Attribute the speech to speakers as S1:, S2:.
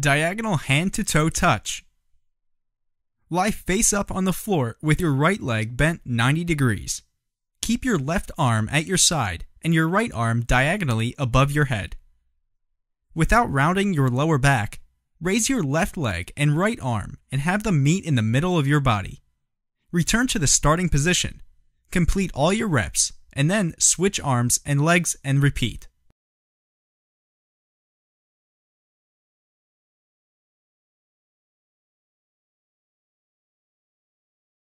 S1: Diagonal hand to toe touch. Lie face up on the floor with your right leg bent 90 degrees. Keep your left arm at your side and your right arm diagonally above your head. Without rounding your lower back, raise your left leg and right arm and have them meet in the middle of your body. Return to the starting position. Complete all your reps and then switch arms and legs and repeat.